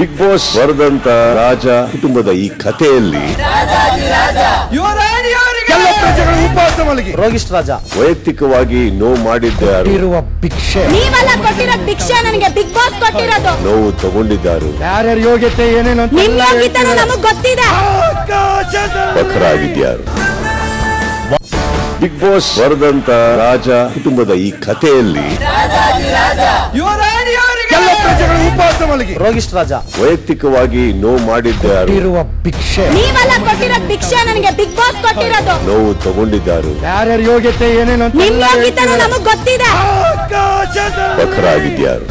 Big boss ಬರೆದಂತ ರಾಜ ಕುಟುಂಬದ ಈ ಕಥೆಯಲ್ಲಿ ರೋಗಿಷ್ಟ್ ರಾಜ. ವೈಯಕ್ತಿಕವಾಗಿ ನೋವು ಮಾಡಿದ್ದಾರು ಇರುವ ಭಿಕ್ಷೆ. ನೀವೆಲ್ಲ ಕೊಟ್ಟಿರೋ ಭಿಕ್ಷೆ ನನಗೆ ಬಿಗ್ ಬಾಸ್ ಕೊಟ್ಟಿರೋದು. ನೋವು ತಗೊಂಡಿದ್ದಾರು. ಯಾರ್ಯಾರ ಯೋಗ್ಯತೆ ಏನೇನು ನಿಮ್ಮ ನಿಮ್ ಎಲ್ಲ ನಮಗ್ ಗೊತ್ತಿದೆ. ಬಕರಾಗಿದ್ಯಾರು ಬಿಗ್ ಬಾಸ್ ಬರೆದಂತ ರಾಜ ಕುಟುಂಬದ ಈ ಕಥೆಯಲ್ಲಿ ರೋಗಿಷ್ಟ್ ರಾಜ. ವೈಯಕ್ತಿಕವಾಗಿ ನೋವು ಮಾಡಿದ್ದಾರೆ ಇರುವ ಭಿಕ್ಷೆ. ನೀವೆಲ್ಲ ಕೊಟ್ಟಿರೋ ಭಿಕ್ಷೆ ನನಗೆ ಬಿಗ್ ಬಾಸ್ ಕೊಟ್ಟಿರೋದು. ನೋವು ತಗೊಂಡಿದ್ದಾರೆ. ಯಾರ್ಯಾರ ಯೋಗ್ಯತೆ ಏನೇನು ಅಂತ ನಿಮ್ ಎಲ್ಲ ನಮಗ್ ಗೊತ್ತಿದೆ. ಬಕರಾಗಿದ್ಯಾರು